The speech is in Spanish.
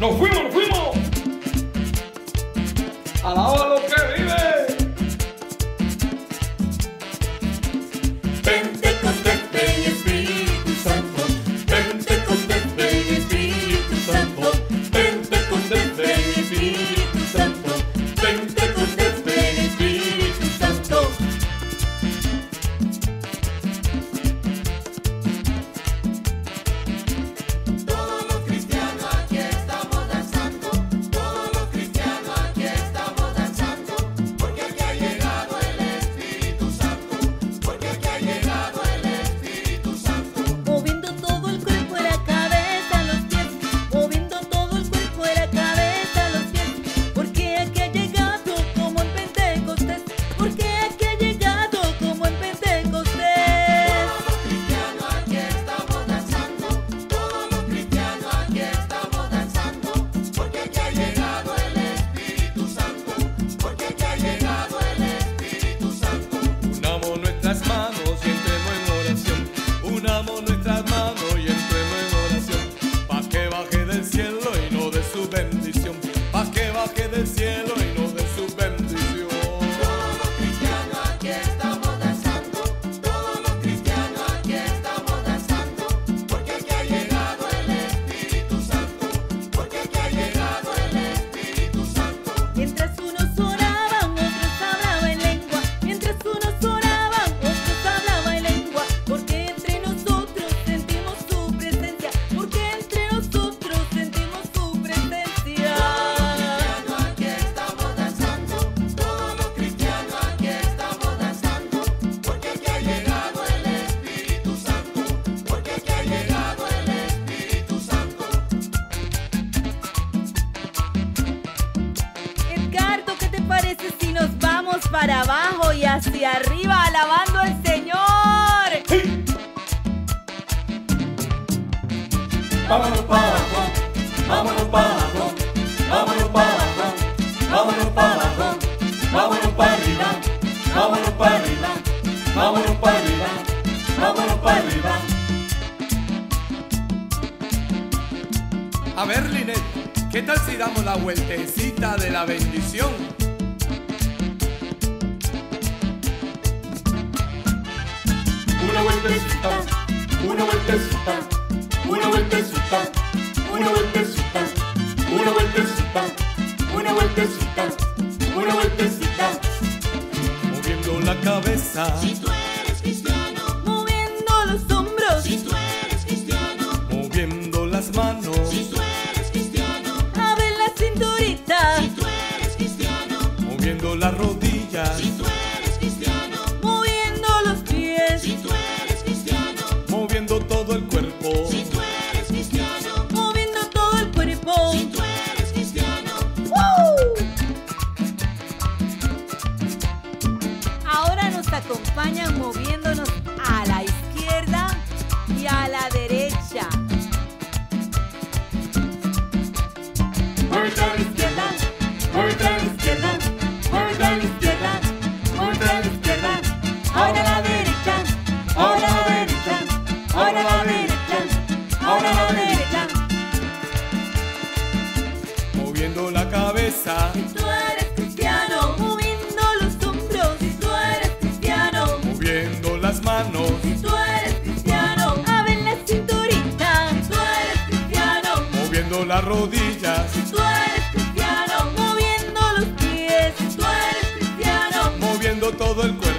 ¡Nos fuimos! vamos para abajo y hacia arriba alabando al Señor. Sí. Vámonos para abajo, vámonos para abajo, vámonos para abajo, vámonos para abajo, vámonos para arriba, vámonos para arriba, vámonos para arriba, vámonos para arriba. A ver, Linet, ¿qué tal si damos la vueltecita de la bendición? vueltecita, una vueltecita, una vueltecita, una vueltecita, una vueltecita, una vueltecita, una vueltecita, moviendo la cabeza. Si tú eres cabeza. Si tú eres cristiano, moviendo los hombros. Si tú eres cristiano, moviendo las manos. Si tú eres cristiano, abre la cinturita. Si tú eres cristiano, moviendo las rodillas. Si tú eres cristiano, moviendo los pies. Si tú eres cristiano, moviendo todo el cuerpo.